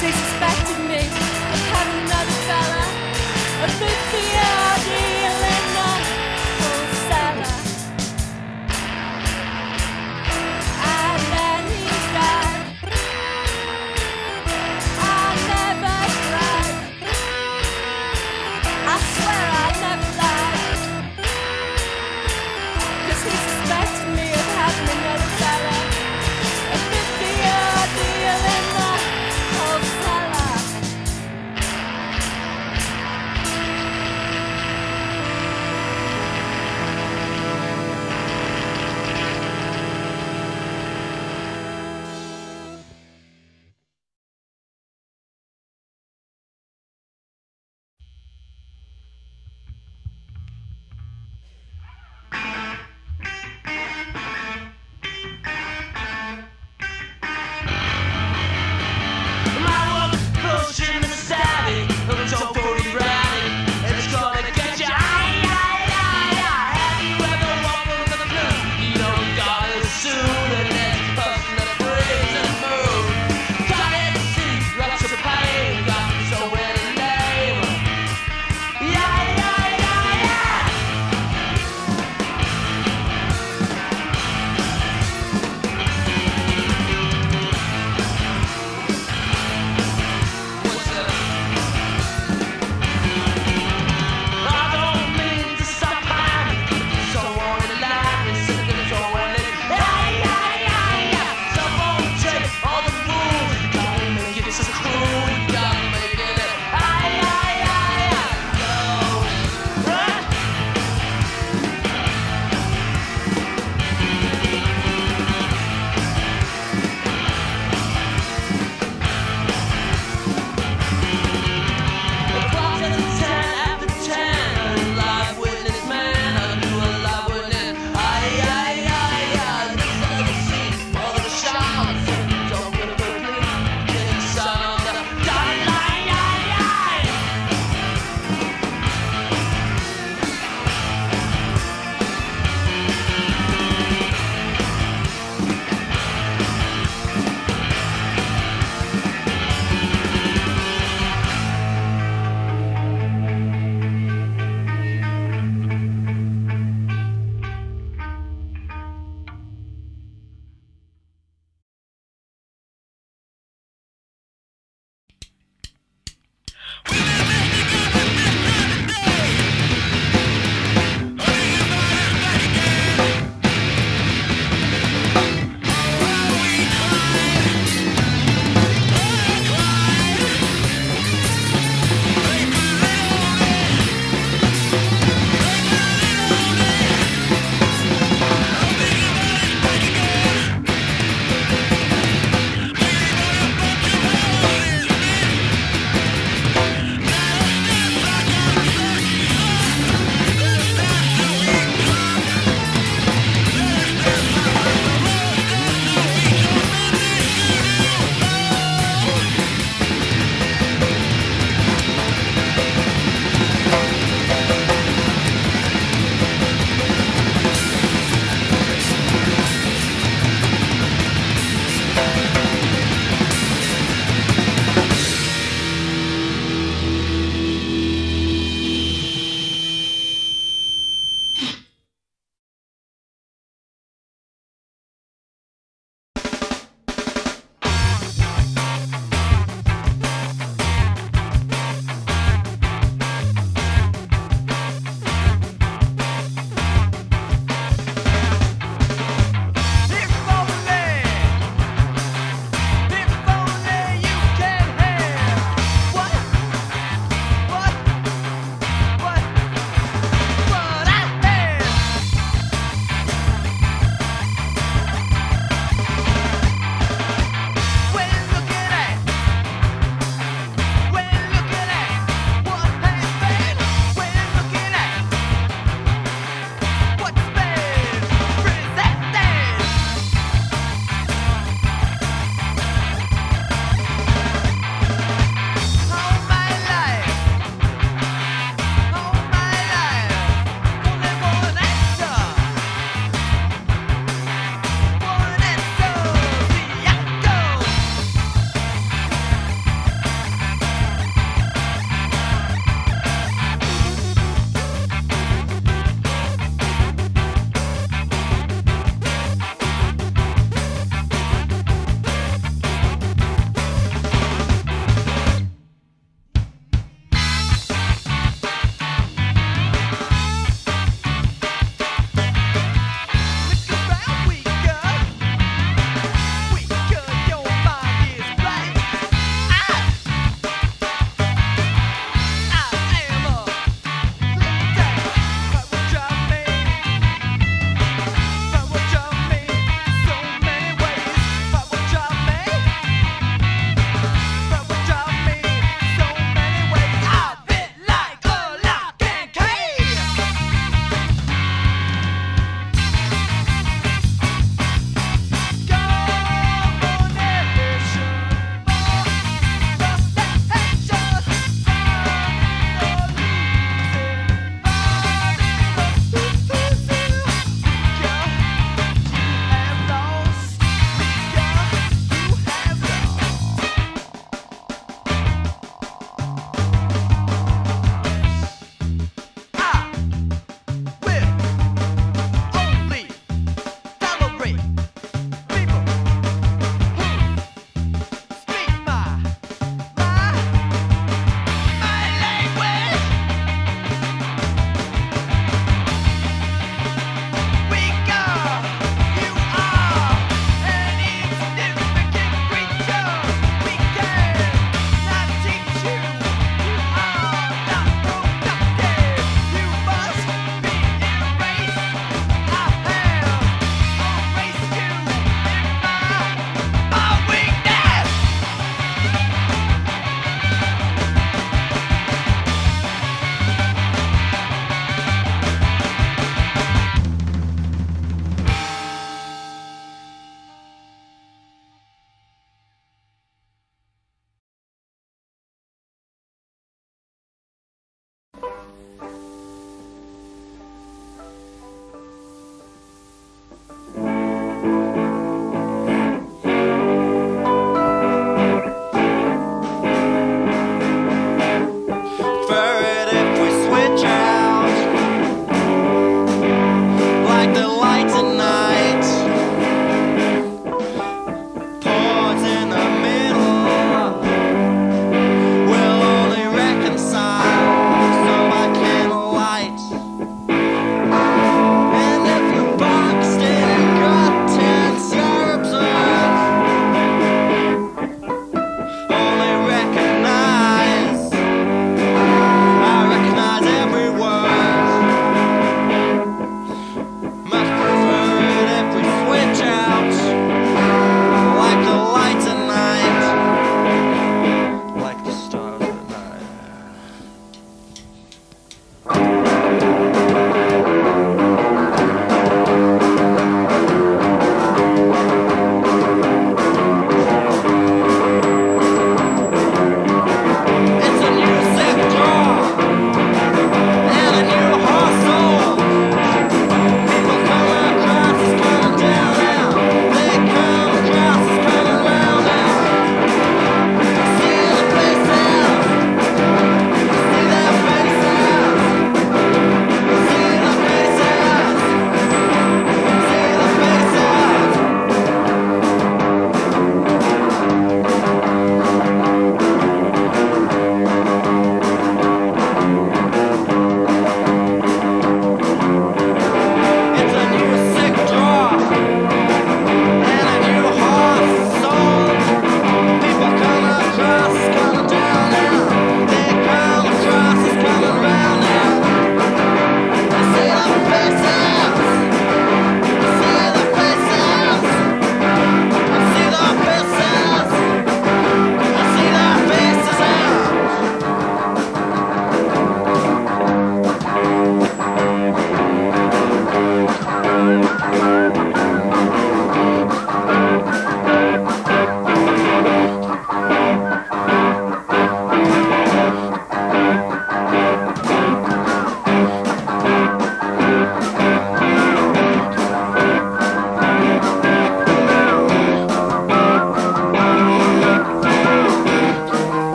say suspect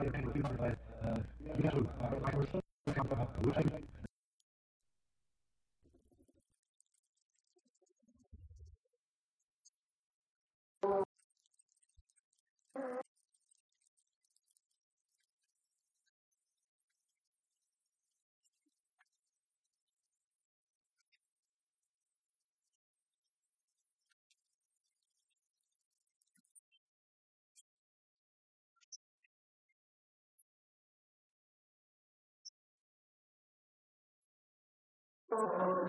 Thank you. Oh,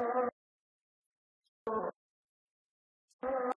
Thank you.